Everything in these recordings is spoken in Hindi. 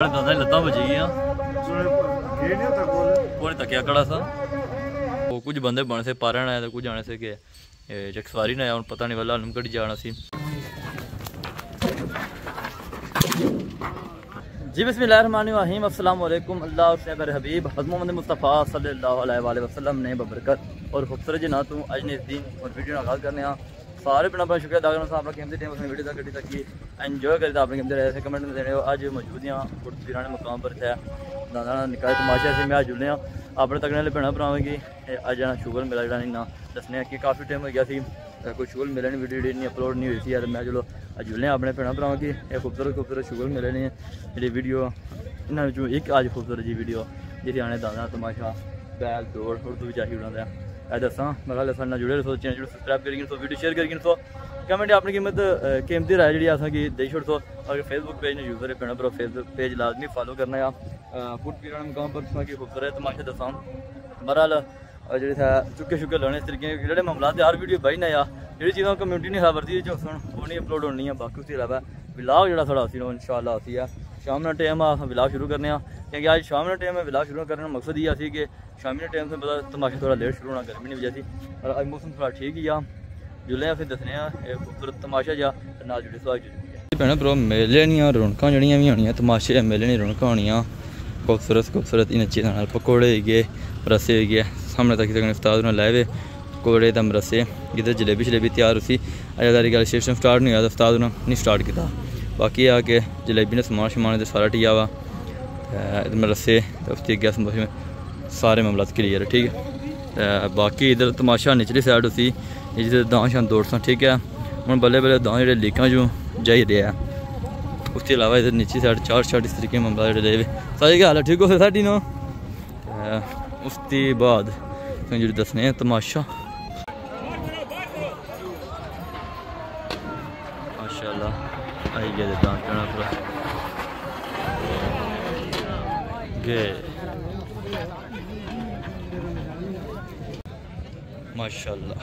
दादा लता बजेगी कौन तकिया तो कड़ा सा? वो कुछ बंदे बने से पारा आया तो कुछ आने से के चकसवारी ना आया हूँ पता नहीं वाला आलमगढ़ जाना सी। जी बसमीम अल्लाम अल्लाह शैबर हबीब हजमद मुस्तफ़ा सल्ला वसलम ने बबरकत और खूबसूरत जनातू अज ने इस दिन और वीडियो आगाज़ करने हाँ। सारे अपना बहुत शुक्रिया अदा करना कीमती टाइम उसने वीडियो तक कटी तक एंजॉय करता अपने कीमती ऐसे कमेंट में देने अज मौजूद हाँ गुरपीराने मुकाम पर इतना दादा निकाह तमाशा से मैं अज जुड़े हाँ अपने तकने वाले भैन भरावें कि अच्छा शुगर मेला जो ना दसने कि काफ़ी टाइम हो गया सी कोई शुगर मेले नहीं वीडियो नहीं अपलोड नहीं हुई थी यार मैं चलो अज जुड़े अपने भैन भरावें कि खूबसूरत खूबसूरत शुगर मिले ने जी वीडियो इन्होंने एक अज खूबसूरत जी वीडियो जी आने दादा तमाशा बैल दौड़ उर्दू तू चाहिए उड़ा ਉਡਾਉਂਦਾ ਇਹ ਦੱਸਾਂ ਮੈਂ ਗੱਲ ਸਾਡੇ ਨਾਲ ਜੁੜੇ ਰਹੋ ਚੈਨਲ ਜੁੜੇ ਸਬਸਕ੍ਰਾਈਬ ਕਰੀਏ ਸੋ ਵੀਡੀਓ ਸ਼ੇਅਰ ਕਰੀਏ ਸੋ ਕਮੈਂਟ ਆਪਣੀ ਕੀਮਤ ਕੀਮਤੀ ਰਾਏ ਜਿਹੜੀ ਆਸਾਂ ਕੀ ਦੇਈ ਛੋੜ ਸੋ ਅਗਰ ਫੇਸਬੁੱਕ ਪੇਜ ਨੂੰ ਯੂਜ਼ਰ ਹੈ ਪੈਣਾ ਪਰ ਫੇਸਬੁੱਕ ਪੇਜ ਲਾਜ਼ਮੀ ਫਾਲੋ ਕਰਨਾ ਆ ਫੁੱਟ ਪੀਰਾਂ ਮੁਕਾਮ ਪਰ ਸਾਂ ਕੀ ਖੂਬਸੂਰਤ ਤਮਾਸ਼ਾ ਦੱਸਾਂ ਬਹਰਾਲ और ਜਿਹੜੇ था चुके शुके लाने इस तरीके के ਜਿਹੜੇ ਮਾਮਲਾ ਤੇ ਹਰ ਵੀਡੀਓ ਬਾਈ ਨਾ ਆ ਜਿਹੜੀ ਚੀਜ਼ਾਂ ਕਮਿਊਨਿਟੀ ਨੇ ਖਬਰਦੀ ਚ ਸੁਣ ਉਹ ਨਹੀਂ ਅਪਲੋਡ ਹੋਣੀ ਆ ਬਾਕੀ ਉਸ ਤੋਂ ਇਲਾਵਾ ਵਲੌਗ ਜਿਹੜਾ ਸਾਡਾ ਅਸੀਂ ਇਨਸ਼ਾਅੱਲਾ ਅਸੀਂ ਆ शाम का टाइम आ बिलाव शुरू करने क्योंकि अज शाम का टाइम बिलाव शुरू करने का मकसद ये असं कि शामी टाइम से पता तमाशा थोड़ा लेट शुरू होना, गर्मी की वजह से और अज मौसम थोड़ा ठीक ही आ। जुल्ले अस दसने खूबसूरत तमाशा जहा ना जुड़े सुहाग जुड़े। भैन भ्रो मेले दियाँ रौनक जड़ियाँ बी तमाशे मेले दी रौनक होनियाँ। खूबसूरत खूबसूरत, इन चीज़ों पकौड़े होई गे रसे होई गे। सामने तक सकने उस्ताद ने लाए पकौड़े, दम रसे इधर जलेबी शलेबी तैयार उसी अजय तारी गल स्टेशन स्टार्ट नहीं होया उस्ताद ने नहीं स्टार्ट किया बाकी आ के जलेबी ने समान शमान सारा टिया वा रस्से उसके अगर समोसे सारे मामला क्लियर ठीक है? बाकी इधर तमाशा निचली साइड उसी जिधर दां शां दौड़ सा, ठीक है? हूँ बल्ले बल्ले दाँ जो लीकां जो जाई रहा है। उसके अलावा इधर नीचे साइड चार चार इस तरीके मामला जो सारी गल है? ठीक हो साढ़ी नो? उसके बाद जो दसने तमाशा। gelir campionatura. Güzel. Maşallah.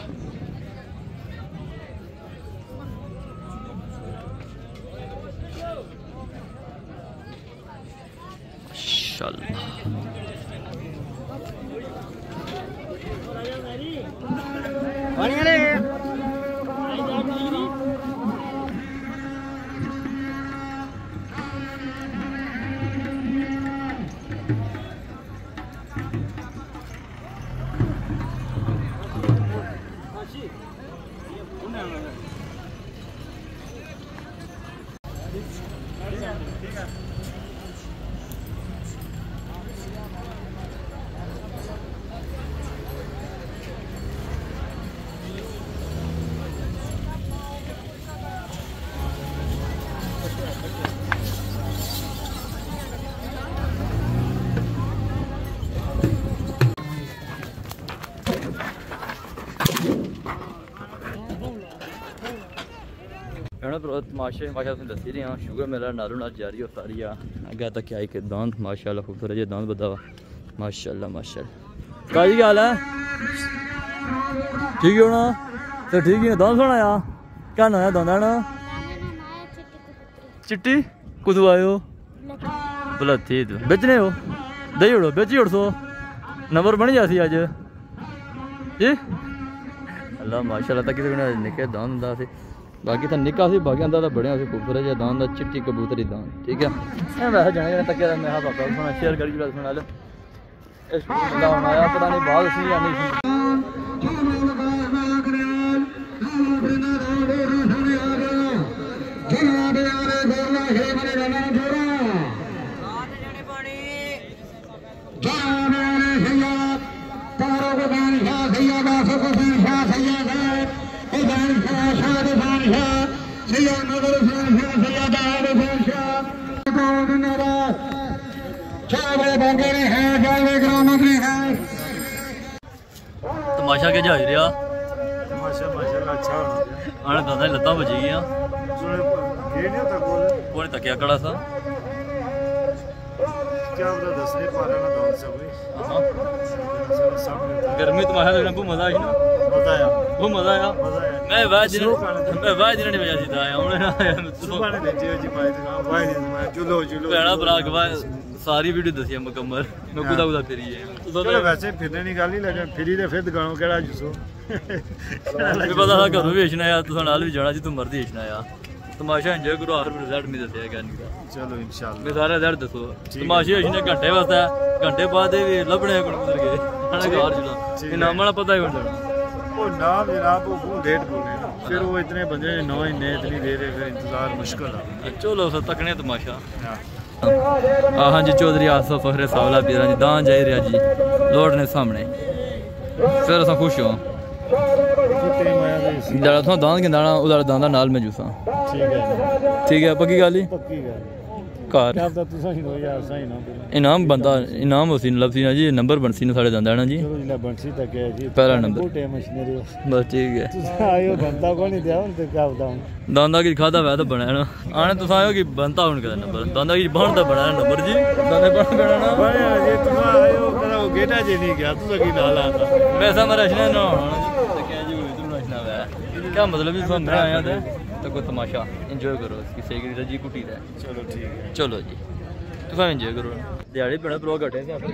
Maşallah. Hadi hadi. Haryana पर्वत माशे माशा तुम चिट्टी कुदू आयो बलती बेचने हो उड़ो बेची उड़ सो नंबर बन जासी अज अल्लाह माशाल्लाह किसी निके दांत दांत बाकी तो निक्का सी बाकी आंदा बड़े उसी खूबसूरत दान दा, चिट्टी कबूतरी दान, ठीक है? वैसे जाने जाने तक पापा सुना शेयर करी बात सुना ले। इस बंदा होना आया, पता नहीं बात सुनी या नहीं सुनी तमाशा के जाई रिया? तमाशा माशाल्लाह अच्छा आने दादा लता बजी गया हाँ। गेट नहीं था गोल पूरे तकिया कड़ा सा? क्या बता दसने पारा ना दौड़ सब हाँ। गर्मी तुम्हारा तो मज़ा आई ना। मज़ा आया। वो मज़ा आया। मैं वाज मैं वाज नहीं बजा जीता आया। हूँ ना तो- सुबह ने जी जी भाई वाज मैं चलो चलो बड़ा ब्राक वाज सारी वीडियो दसी मुकम्मल। मैं खुदा हाँ। खुदा फिरी है। चलो वैसे फिरने की गल ही लगे। फिरी ते फिर दुकानों केड़ा जुसो? मैं पता था घरों बेचना यार तू नाल भी जाना जी तू मर्ज़ी बेचना यार तमाशा एंजॉय करो आखिर रिज़ल्ट में दसेगा क्या निकला चलो इंशाल्लाह। मैं सारा रिज़ल्ट दसो तमाशे होशने घंटे वास्ते घंटे बाद भी लभने कोण गुजर गए इनाम वाला पता ही होना। ਉਹ ਨਾਮ ਜਨਾਬ ਉਹ ਬਹੁਤ ਲੇਟ ਬੋਲੇ ਨਾ ਫਿਰ ਉਹ ਇਤਨੇ ਬੰਦੇ ਨੇ ਨੌ ਇੰਨੇ ਇਤਨੀ ਦੇ ਦੇ ਫਿਰ ਇੰਤਜ਼ਾਰ ਮੁਸ਼ਕਲ ਆ ਚਲੋ ਸੋ ਤੱਕਣੇ ਤਮਾਸ਼ਾ ਹਾਂ ਆ ਹਾਂਜੀ ਚੌਧਰੀ ਆਸਫ ਫਖਰੇ ਸਾਵਲਾ ਪੀਰਾਂ ਜੀ ਦਾਂ ਜਾਈ ਰਿਹਾ ਜੀ ਲੋੜ ਨੇ ਸਾਹਮਣੇ ਫਿਰ ਅਸਾਂ ਖੁਸ਼ ਹਾਂ ਕਿਤੇ ਮੈਂ ਤੇ ਸੀ ਜਿਹੜਾ ਤੁਹਾਨੂੰ ਦਾਂ ਗਿੰਦਾਣਾ ਉਹਦਾ ਦਾਂ ਨਾਲ ਮੈਂ ਜੂਸਾਂ ਠੀਕ ਹੈ ਠੀਕ ਹੈ ਪੱਕੀ ਗੱਲ ਹੀ ਪੱਕੀ ਗੱਲ ਘਰ। ਆਪ ਤੁਸੀਂ ਹੀ ਦੋ ਯਾਰ ਸਾਈਨ ਹੋ ਇਨਾਮ ਬੰਦਾ ਇਨਾਮ ਹੁਸੈਨ ਲਬਸੀ ਨਾ ਜੀ ਨੰਬਰ ਬਣਸੀ ਨੂੰ ਸਾਡੇ ਦੰਦਾ ਨਾ ਜੀ। ਪਹਿਲਾ ਨੰਬਰ। ਬਸ ਠੀਕ ਹੈ। ਤੁਸੀਂ ਆਇਓ ਬੰਦਾ ਕੋ ਨਹੀਂ ਦਿਆ ਹੁਣ ਤੇ ਕਾ ਬਤਾਉਂ ਦੰਦਾ ਕੀ ਖਾਦਾ ਵੈ ਤਾਂ ਬਣਿਆ ਨਾ। ਆਣੇ ਤੁਸੀਂ ਆਇਓ ਕਿ ਬੰਦਾ ਹੁਣ ਕਦਾ ਨੰਬਰ? ਦੰਦਾ ਕੀ ਬਣਦਾ ਬਣਿਆ ਨੰਬਰ ਜੀ? ਦੰਦਾ ਬਣ ਗਣਾ ਨਾ? ਬਣਿਆ ਜੀ ਤੁਸੀਂ ਆਇਓ ਕਰਾ ਉਹ ਗੇਟਾ ਜੀ ਨਹੀਂ ਗਿਆ ਤੁਸੀਂ ਕੀ ਨਾਲ ਆਂਦਾ ਵੈਸਾ ਮਰਸ਼ਨਾ ਨਾ ਹੋਣਾ ਤੇ ਕਹਿ ਜੀ ਹੋਈ ਤੁਹਾਨੂੰ ਰਸ਼ਨਾ ਵੈ। ਕੀ ਮਤਲਬ ਜੀ ਤੁਹਾਨੂੰ ਆਇਆ ਤੇ। तो कोई तमाशा इंजॉय करो इसकी सेकरी जी कुटी है। चलो ठीक है। चलो जी। तुम इंजॉय करो। दिहाड़ी बड़ा ब्लॉग हटे अपने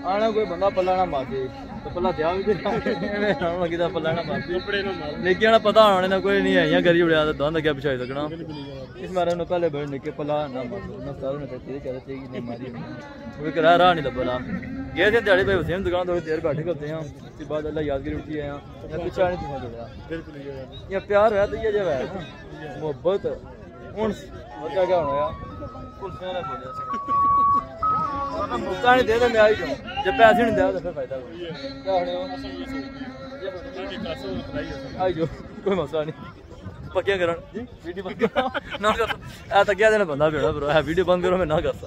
आना कोई बंदा पल्ला ना मारे तो पल्ला दिया भी पल्ला ना मारे। कपड़े ना मारे। लेकिन आना पता होने ना कोई नहीं है यहाँ क्या पिछाई सकना इस बारे में पहले बड़े पल्ला ना ना चलते नहीं मारी। वो करा रहा नहीं गए थे दिहाड़ी भाई हुसैन दुकान थोड़ी देर बैठे होते हैं। उसके बाद अल्लाह यादगिरी उठी है यहाँ पीछे आने तुम्हें जुड़ा यहाँ प्यार है तो ये जब है। मोहब्बत। उन्स क्या क्या होना यार? नहीं दे तो तो बंद करो। क्या देना बंदा बंद करो मैं ना करता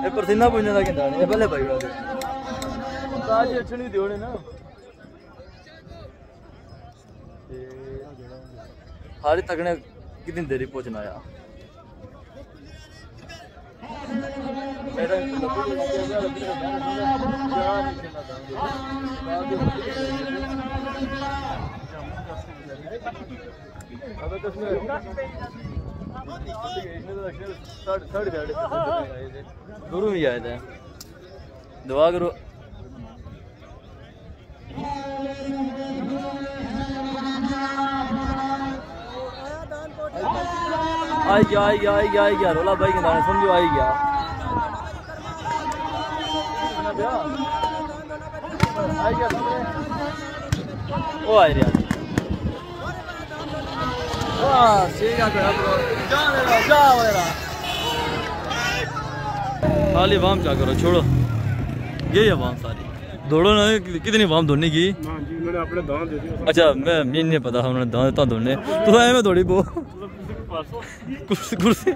ਇਹ ਪਰਸੀਨਾ ਪੁੰਜਣ ਦਾ ਕਿੰਦਾ ਨਹੀਂ ਇਹ ਬੱਲੇ ਭਾਈ ਵਾਦੇ ਤਾਜ ਅਛਣੀ ਦਿਓਣੇ ਨਾ ਹਾਰੇ ਤਗਣੇ ਕਿਦਿਨ ਦੇਰੀ ਪਹੁੰਚਣਾ ਆ ਮੇਰਾ ਲੱਭੀ ਦੇ ਨਾਲ ਲੱਭੀ ਦੇ ਨਾਲ ਜਾਨ ਨਹੀਂ ਚੰਗਾ ਦਾਂਗੇ ਬਾਅਦ ਵਿੱਚ ਅਬੇ ਕਸਮੇ ਸਾਡੇ ਸਾਡੇ ਸਾਡੇ गुरु भी आए थे दुआ करो आई गया आई गया आई गया आई गया रोला भाई के नाम समझो, आई गया आई गया वो आए रे वाह है बेटा ब्रो जा मेरा जा मेरा। खाली वाम क्या करो छोड़ो। ये है वाम सारी। दौड़ो ना कितनी वाम दौड़ने की? अच्छा मैं मैं नहीं पता उन्होंने दांत देता तो ऐ दौड़ी बो। कुर्सी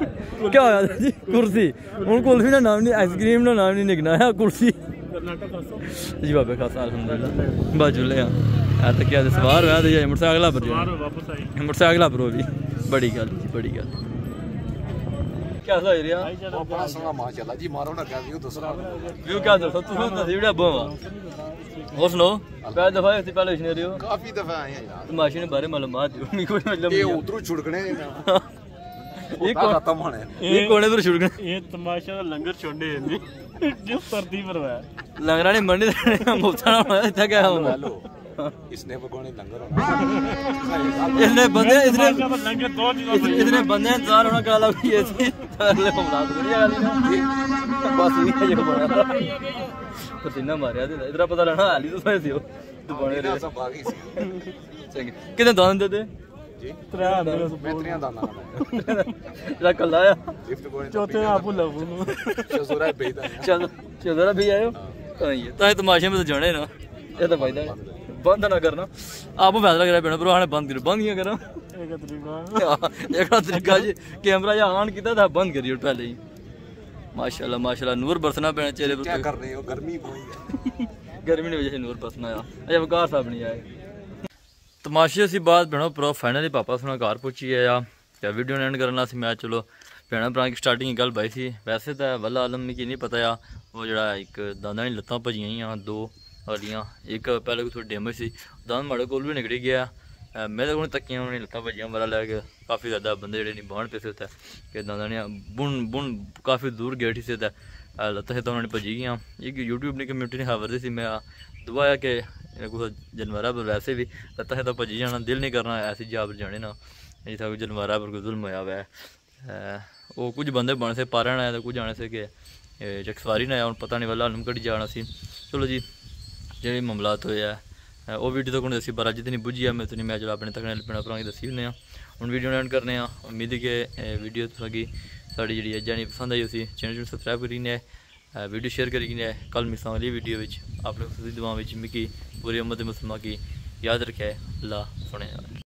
क्या होया जी? कुर्सी। हूँ कुल्फी का नाम नहीं आइसक्रीम का नाम नहीं निकलना कुर्सी। जी बाबे खासा अलहमदिल्ला बस झूले हाँ ऐ तो क्या तो सवार होया तो मोटरसाइकिल पर मोटरसाइकिल पर भी। बड़ी गल बड़ी गल कैसा एरिया बड़ा सोना माशाल्लाह जी मारो ना क्या व्यू दूसरा व्यू क्या दसो तुम तो सीढ़िया बोवा और सुनो पहले दफ़ा इससे पहले मशीनरी हो काफ़ी दफ़ा आए हैं यार तुम्हारे मशीन बारे मालूमात हो नहीं कोई मतलब ये उधर छुड़कने ये कौन खत्म होने ये कोने उधर छुड़कने ये तमाशा लंगर छोड़ने हैं किस सर्दी पर है लंगरा ने मंडी मुफ़्त ना इतना क्या हम ਹੈਲੋ ਇਸਨੇ ਪਕੌਣੇ ਲੰਗਰ ਹੋਣਾ इतने बंदे इतने ਲੰਗਰ ਦੋ ਚੀਜ਼ਾਂ इतने इतने बंदे इंतजार होना काला भी ये थी अगले हमला तो करिया गाली ना बस ये जो बना था पसीना मारया ते इधर पता लेना हाली तो सही हो तो बने रहे ਸਭ ਆ ਗਈ ਸੀ चंगे कितने दान दे दे जी त्रै आंदे उस मैं त्रियां दाना ਜਿਹੜਾ ਕੱਲਾ ਆ लिफ्ट कोई ਚੌਥੇ ਦਾ ਭੁੱਲਾ ਉਹਨੂੰ शजूरा बेदा ਚੱਲ ਚੱਲ ਜਰਾ ਵੀ ਆਇਓ ਤਾਂ ਹੀ ਤਾਂ ਇਹ ਤਮਾਸ਼ੇ ਵਿੱਚ ਜਾਣੇ ਨਾ ਇਹ ਤਾਂ ਫਾਇਦਾ ਨਹੀਂ ਬੰਦ ਨਾ ਕਰਨਾ ਆਪ ਫੈਸਲਾ ਕਰਿਆ ਪੈਣਾ ਪਰ ਹਾਣੇ ਬੰਦ ਕਰ ਬੰਦ ਕੀ ਕਰਾਂ ਇੱਕ ਤਰੀਕਾ ਇੱਕ ਤਰੀਕਾ ਜੀ ਕੈਮਰਾ ਜਾਂ ਆਨ ਕੀਤਾ ਤਾਂ ਬੰਦ ਕਰਿਓ ਪਹਿਲੇ ਹੀ ਮਾਸ਼ਾਅੱਲਾ ਮਾਸ਼ਾਅੱਲਾ ਨੂਰ ਬਰਸਣਾ ਪੈਣਾ ਚਿਹਰੇ क्या पर कर रहे हो गर्मी कोई है गर्मी की वजह से नूर पसंद आया अजय वकार साहब नहीं आए ਤਮਾਸ਼ੇ ਅਸੀਂ ਬਾਅਦ ਭੈਣੋ ਪ੍ਰੋ ਫਾਈਨਲੀ ਪਾਪਾ ਸੁਣਾ ਘਰ ਪਹੁੰਚੀ ਆ ਤੇ ਵੀਡੀਓ ਐਂਡ ਕਰਨਾ ਸੀ ਮੈਂ ਚਲੋ ਭੈਣਾਂ ਭਰਾ ਦੀ ਸਟਾਰਟਿੰਗ ਗੱਲ ਬਾਈ ਸੀ ਵੈਸੇ ਤਾਂ ਵੱਲਾ ਆਲਮ ਕੀ ਨਹੀਂ ਪਤਾ ਆ ਉਹ ਜਿਹੜਾ ਇੱਕ ਦੰਦਾਂ ਦੀ ਲੱਤਾਂ ਭਜੀਆਂ ਆ ਦੋ ਵਾਲੀਆਂ ਇੱਕ ਪਹਿਲੇ ਕੋਈ ਥੋੜੀ ਡੈਮੇਜ ਸੀ ਦੰਦ ਮਾੜੇ ਕੋਲ ਵੀ ਨਿਕਲ ਗਿਆ ਅਹ ਮੇਰੇ ਕੋਲ ਤੱਕੀਆਂ ਉਹਨੇ ਲੱਤਾਂ ਭਜੀਆਂ ਮਰਾ ਲੈ ਕੇ ਕਾਫੀ ਜ਼ਿਆਦਾ ਬੰਦੇ ਜਿਹੜੇ ਨਹੀਂ ਬਾਹਣ ਪੈਸੇ ਉੱਤੇ ਕਿ ਦੰਦਾਂ ਨੇ ਬੁਣ ਬੁਣ ਕਾਫੀ ਦੂਰ ਗਏ ਸੀ ਤੇ ਅਹ ਲੱਤਾਂ ਤਾਂ ਉਹਨਾਂ ਨੇ ਭਜੀ ਗਈਆਂ ਇੱਕ YouTube ਨੇ ਕਮਿਊਨਿਟੀ ਨੇ ਖਬਰ ਦਿੱਤੀ ਸੀ ਮੈਂ ਦੁਆਇਆ ਕਿ ਇਹ ਕੋਈ ਜਨਵਰਾ ਪਰ ਵੈਸੇ ਵੀ ਲੱਤਾਂ ਤਾਂ ਭਜੀ ਜਾਣਾ ਦਿਲ ਨਹੀਂ ਕਰਨਾ ਐਸੀ ਜਾਬਰ ਜਾਣੇ ਨਾ ਇਹ ਤਾਂ ਕੋਈ ਜਨਵਰਾ ਪਰ ਕੋਈ ਜ਼ੁਲਮ ਹੋਇਆ ਹੋਇਆ ਹੈ ਅਹ ਉਹ ਕੁਝ ਬੰਦੇ ਬਣ ਸੇ ਪਾਰਨ ਆਇਆ ਤੇ ਕੁਝ ਆਣੇ ਸੇ ਕਿ ਜਕਸਵਾਰੀ ਨਾ ਆਇਆ ਹੁਣ ਪਤਾ ਨਹੀਂ ਵੱਲਾ ਹਲਮ ਕੜੀ ਜਾਣਾ ਸੀ ਚਲੋ ਜੀ ਜਿਹੜੇ ਮਾਮਲਾਤ ਹੋਏ ਆ ਉਹ ਵੀਡੀਓ ਤਾਂ ਕੋਈ ਦੱਸੀ, ਪਰ ਅੱਜ ਤੇ ਨਹੀਂ ਬੁੱਝੀ ਆ, ਮੈਂ ਤੇ ਮੈਂ ਚਲ ਆਪਣੇ ਤੱਕ ਨਾਲ ਪਿਣਾ ਪਰਾਂ ਦੱਸੀ ਹੁੰਨੇ ਆ। ਹੁਣ ਵੀਡੀਓ ਐਂਡ ਕਰਨੇ ਆ। ਉਮੀਦ ਹੈ ਕਿ ਵੀਡੀਓ ਤੁਹਾਡੀ ਸਾਡੀ ਜਿਹੜੀ ਅੱਜ ਜਾਨੀ ਪਸੰਦ ਆਈ ਉਸੇ ਚੈਨਲ ਨੂੰ ਸਬਸਕ੍ਰਾਈਬ ਕਰੀ ਨੇ ਵੀਡੀਓ ਸ਼ੇਅਰ ਕਰੀ ਨੇ ਕੱਲ ਮਿਸਾਂ ਵਾਲੀ ਵੀਡੀਓ ਵਿੱਚ, ਆਪਣੇ ਖੁਦ ਦੀ ਦੁਆ ਵਿੱਚ, ਮਿੱਕੀ ਪੂਰੀ ਉਮਤ ਮੁਸਲਮਾਨ ਕੀ ਯਾਦ ਰੱਖਿਆ ਅੱਲਾ ਸੁਣਿਆ।